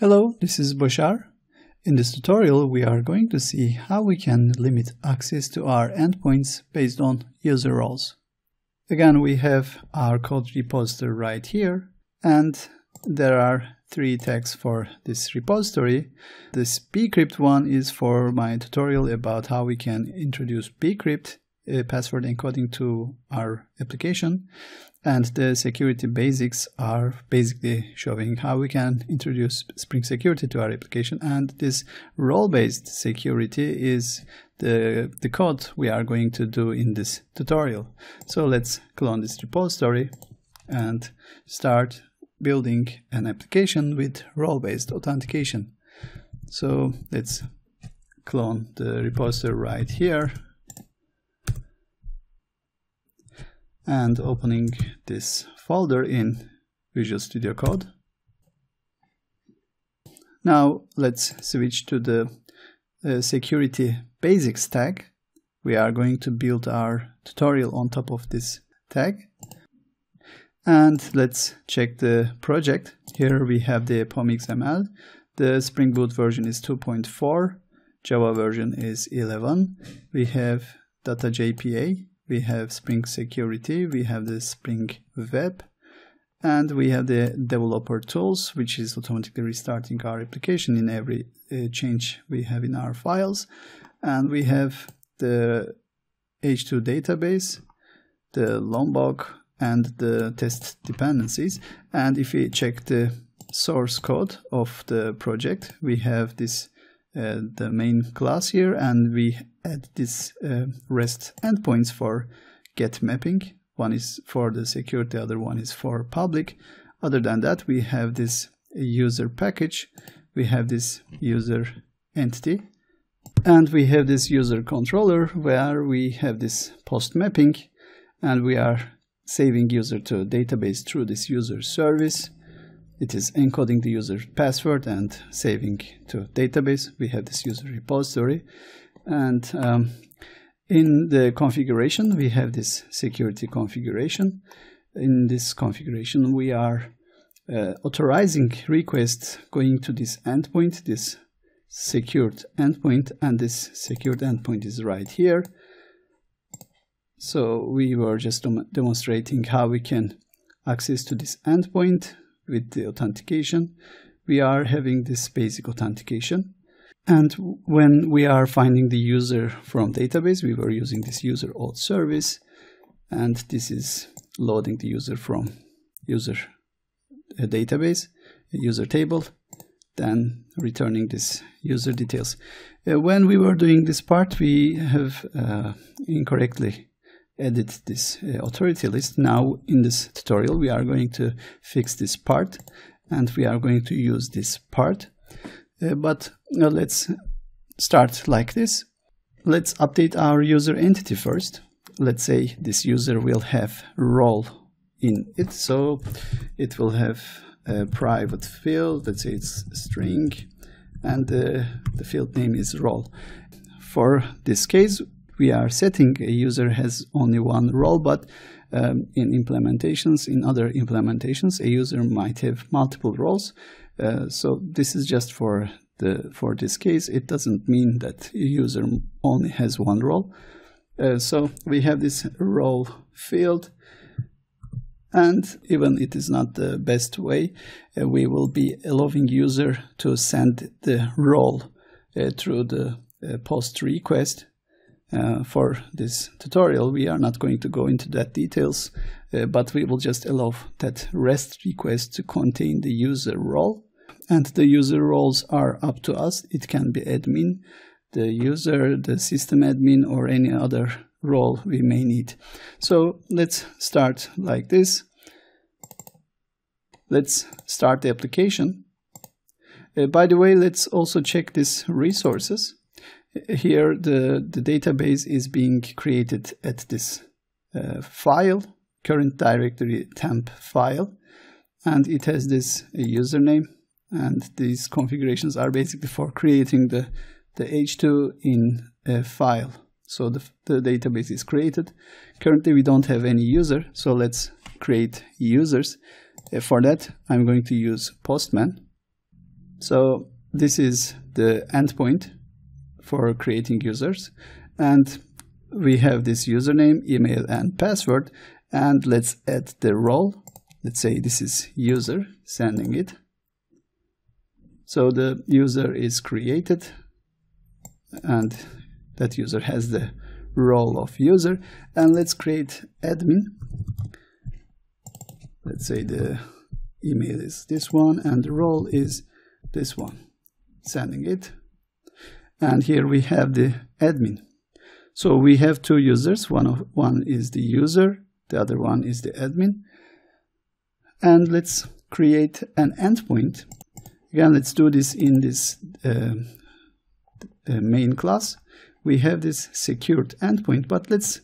Hello, this is Basar. In this tutorial, we are going to see how we can limit access to our endpoints based on user roles. Again, we have our code repository right here, and there are three tags for this repository. This bcrypt one is for my tutorial about how we can introduce bcrypt password encoding to our application and the security basics are basically showing how we can introduce Spring Security to our application and this role-based security is the, the code we are going to do in this tutorial. So let's clone this repository and start building an application with role-based authentication. So let's clone the repository right here and opening this folder in Visual Studio Code. Now let's switch to the uh, security basics tag. We are going to build our tutorial on top of this tag. And let's check the project. Here we have the POM.XML. The Spring Boot version is 2.4. Java version is 11. We have data.jpa we have Spring Security, we have the Spring Web, and we have the developer tools, which is automatically restarting our application in every uh, change we have in our files. And we have the H2 database, the Lombok, and the test dependencies. And if we check the source code of the project, we have this uh, the main class here and we add this uh, REST endpoints for get mapping. One is for the security, the other one is for public. Other than that, we have this user package, we have this user entity, and we have this user controller where we have this post mapping and we are saving user to database through this user service it is encoding the user password and saving to database. We have this user repository. And um, in the configuration, we have this security configuration. In this configuration, we are uh, authorizing requests going to this endpoint, this secured endpoint, and this secured endpoint is right here. So we were just demonstrating how we can access to this endpoint with the authentication, we are having this basic authentication. And when we are finding the user from database, we were using this user auth service. And this is loading the user from user database, user table, then returning this user details. Uh, when we were doing this part, we have uh, incorrectly edit this uh, authority list. Now in this tutorial we are going to fix this part and we are going to use this part. Uh, but uh, let's start like this. Let's update our user entity first. Let's say this user will have role in it. So it will have a private field, let's say it's string, and uh, the field name is role. For this case, we are setting a user has only one role, but um, in implementations, in other implementations, a user might have multiple roles. Uh, so this is just for the for this case. It doesn't mean that a user only has one role. Uh, so we have this role field, and even it is not the best way, uh, we will be allowing user to send the role uh, through the uh, post request uh, for this tutorial. We are not going to go into that details, uh, but we will just allow that REST request to contain the user role. And the user roles are up to us. It can be admin, the user, the system admin, or any other role we may need. So let's start like this. Let's start the application. Uh, by the way, let's also check these resources here the, the database is being created at this uh, file, current directory temp file, and it has this username, and these configurations are basically for creating the, the H2 in a file. So the, the database is created. Currently we don't have any user, so let's create users. Uh, for that, I'm going to use Postman. So this is the endpoint for creating users. And we have this username, email, and password. And let's add the role. Let's say this is user sending it. So the user is created and that user has the role of user. And let's create admin. Let's say the email is this one and the role is this one, sending it. And here we have the admin. So we have two users. One of one is the user, the other one is the admin. And let's create an endpoint. Again, let's do this in this uh, uh, main class. We have this secured endpoint, but let's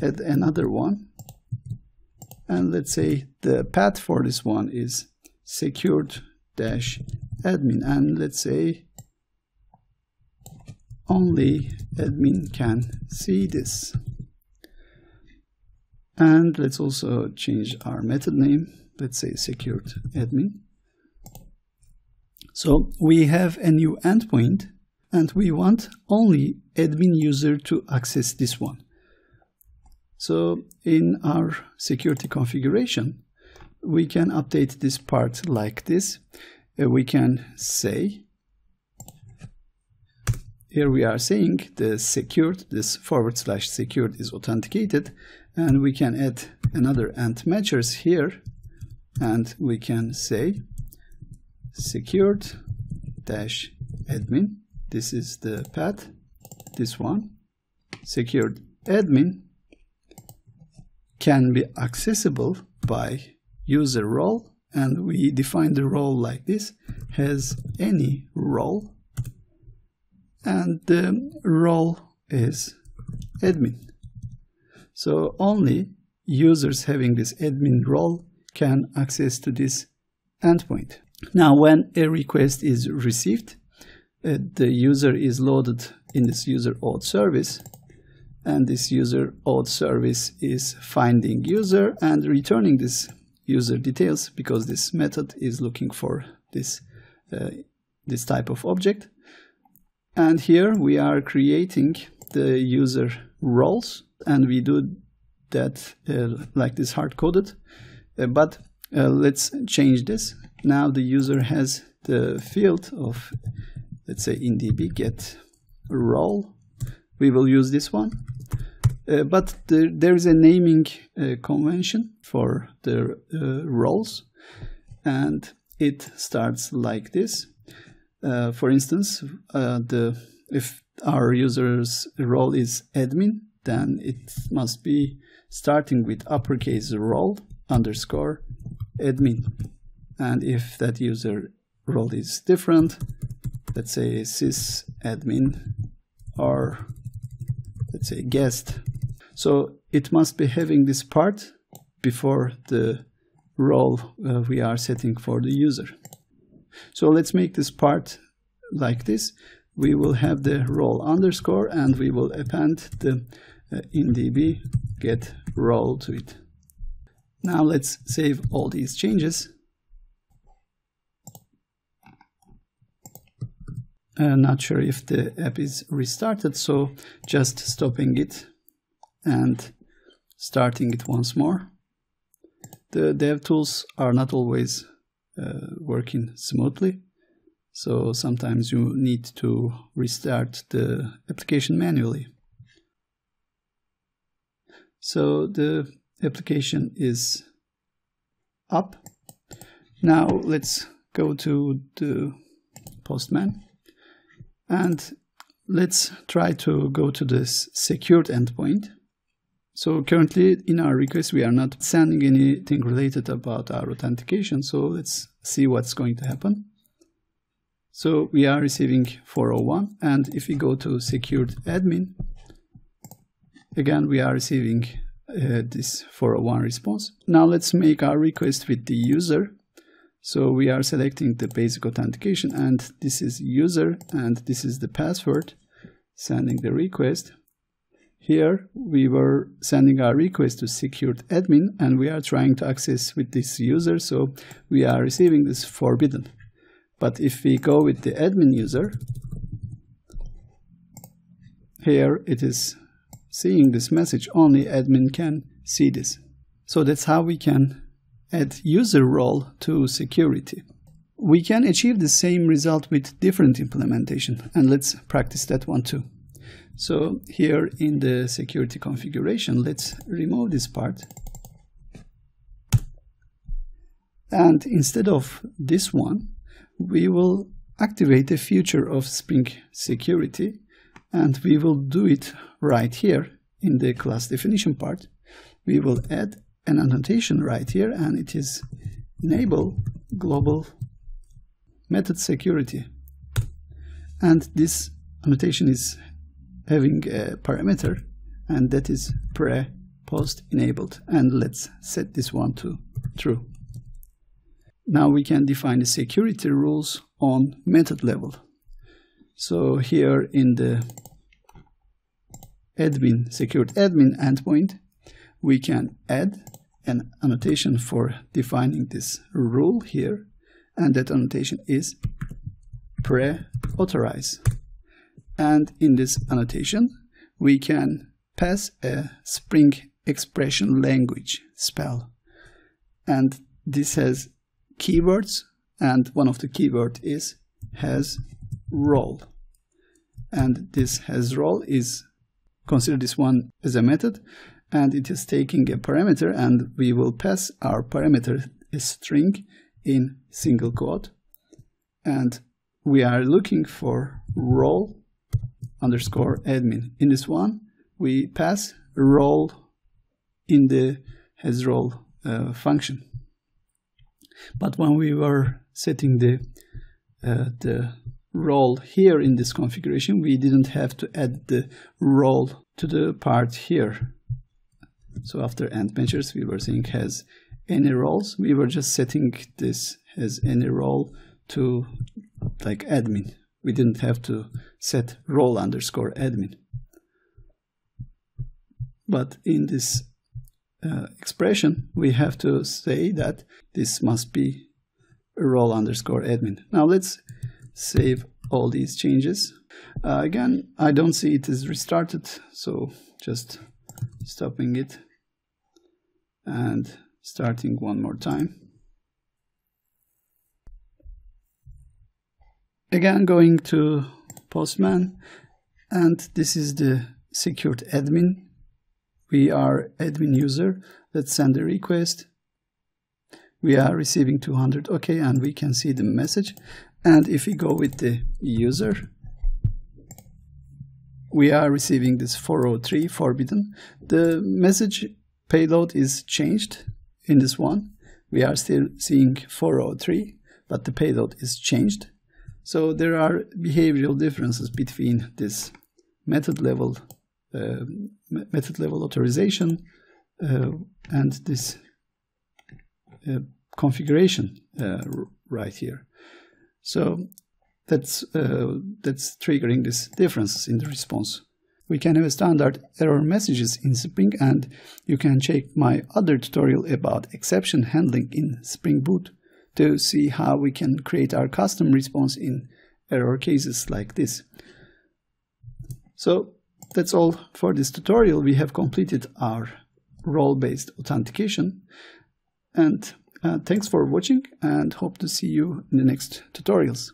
add another one. And let's say the path for this one is secured dash admin. And let's say only admin can see this. And let's also change our method name. Let's say secured admin. So we have a new endpoint and we want only admin user to access this one. So in our security configuration, we can update this part like this. Uh, we can say here we are saying the secured, this forward slash secured is authenticated, and we can add another ant matchers here, and we can say secured dash admin. This is the path, this one. Secured admin can be accessible by user role, and we define the role like this, has any role and the role is admin. So only users having this admin role can access to this endpoint. Now when a request is received, uh, the user is loaded in this user auth service and this user auth service is finding user and returning this user details because this method is looking for this uh, this type of object and here we are creating the user roles and we do that uh, like this hard coded. Uh, but uh, let's change this. Now the user has the field of, let's say in DB get role. We will use this one. Uh, but the, there is a naming uh, convention for the uh, roles and it starts like this. Uh, for instance, uh, the if our user's role is admin, then it must be starting with uppercase role underscore admin. And if that user role is different, let's say sys admin or let's say guest. So it must be having this part before the role uh, we are setting for the user. So let's make this part like this. We will have the role underscore and we will append the uh, indb get role to it. Now let's save all these changes. Uh, not sure if the app is restarted, so just stopping it and starting it once more. The dev tools are not always uh, working smoothly. So sometimes you need to restart the application manually. So the application is up. Now let's go to the Postman and let's try to go to this secured endpoint. So currently in our request, we are not sending anything related about our authentication. So let's see what's going to happen. So we are receiving 401. And if we go to secured admin, again, we are receiving uh, this 401 response. Now let's make our request with the user. So we are selecting the basic authentication and this is user and this is the password, sending the request. Here we were sending our request to secured admin and we are trying to access with this user so we are receiving this forbidden. But if we go with the admin user, here it is seeing this message, only admin can see this. So that's how we can add user role to security. We can achieve the same result with different implementation and let's practice that one too. So here in the security configuration, let's remove this part. And instead of this one, we will activate a feature of Spring Security and we will do it right here in the class definition part. We will add an annotation right here and it is enable global method security. And this annotation is having a parameter and that is pre post enabled and let's set this one to true. Now we can define the security rules on method level. So here in the admin secured admin endpoint we can add an annotation for defining this rule here and that annotation is pre-authorize and in this annotation we can pass a spring expression language SpEL. And this has keywords and one of the keyword is has role. And this has role is consider this one as a method and it is taking a parameter and we will pass our parameter a string in single quote. And we are looking for role underscore admin in this one we pass role in the has role uh, function but when we were setting the uh, the role here in this configuration we didn't have to add the role to the part here so after ant matchers, we were saying has any roles. We were just setting this has any role to like admin. We didn't have to set role underscore admin. But in this uh, expression, we have to say that this must be role underscore admin. Now let's save all these changes. Uh, again, I don't see it is restarted, so just stopping it and starting one more time. Again, going to Postman, and this is the secured admin. We are admin user. Let's send a request. We are receiving 200, okay, and we can see the message. And if we go with the user, we are receiving this 403 forbidden. The message payload is changed in this one. We are still seeing 403, but the payload is changed. So there are behavioral differences between this method level uh, method level authorization uh, and this uh, configuration uh, right here. So that's uh, that's triggering these differences in the response. We can have standard error messages in Spring and you can check my other tutorial about exception handling in Spring Boot to see how we can create our custom response in error cases like this. So that's all for this tutorial. We have completed our role-based authentication and uh, thanks for watching and hope to see you in the next tutorials.